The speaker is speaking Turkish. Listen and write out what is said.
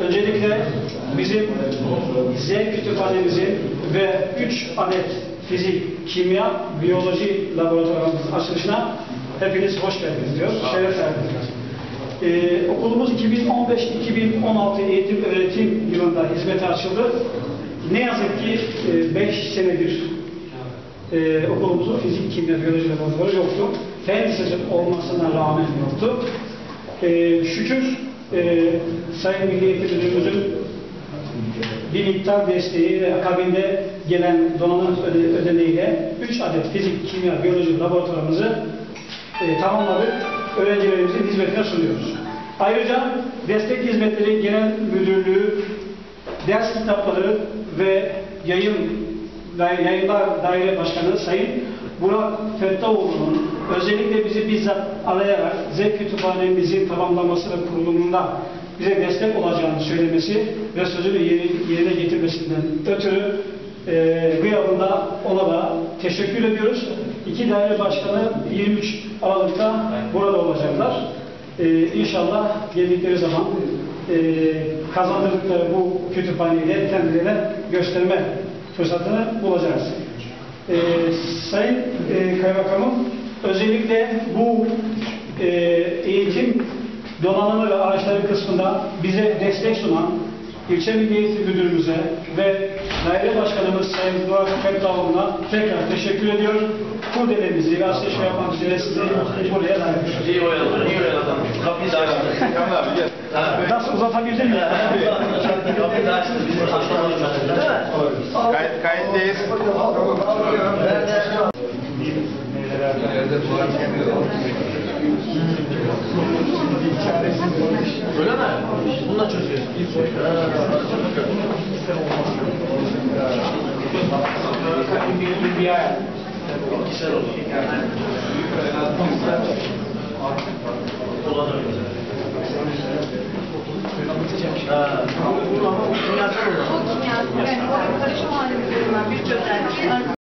Öncelikle bizim Z kütüphanemizin ve 3 adet fizik, kimya, biyoloji laboratuvarımızın açılışına hepiniz hoş geldiniz diyor. Şeref verdiniz. Ee, okulumuz 2015-2016 eğitim öğretim yılında hizmete açıldı. Ne yazık ki 5 senedir e, okulumuzun fizik, kimya, biyoloji laboratuvarı yoktu. Fen lisesi olmasına rağmen yoktu. E, şükür e, Sayın Milli Eğitim Müdürümüzün bir miktar desteği ve akabinde gelen donanım öde, ödeneğiyle 3 adet fizik, kimya, biyoloji laboratuvarımızı e, tamamladık. Öğrencilerimizin hizmetine sunuyoruz. Ayrıca Destek Hizmetleri Genel Müdürlüğü ders kitapları ve yayın Yayınlar Daire Başkanı Sayın Burak Fettahoğlu'nun özellikle bizi bizzat arayarak Z kütüphanemizin tamamlaması ve kurulumunda bize destek olacağını söylemesi ve sözünü yerine getirmesinden ötürü e, gıyabında ona da teşekkür ediyoruz. İki daire başkanı 23 Aralık'ta burada olacaklar. E, inşallah geldikleri zaman e, kazandırdıkları bu kütüphaneyi de kendilerine gösterme fırsatını bulacağız. Ee, Sayın e, Kaymakamım, özellikle bu e, eğitim donanımı ve araçları kısmında bize destek sunan ilçe milli eğitim müdürümüze ve daire başkanımız Sayın Burak Fettahoğlu'na tekrar teşekkür ediyorum. Kurdelemizi ve asıl şey yapmak üzere sizi buraya ediyoruz. İyi oyaladın, iyi oyaladın. Kapıyı da açtın. Kamil abi gel. Nasıl uzatabildim mi? Kapıyı da açtın. Bizim hastalığı değil mi? Kayıttayız. Öyle mi? Bunu da çözüyorsun. Güzel olur. Kullanırım. Ha. Çok iyi yani. Ben o arkadaşım halimde bir çözelti.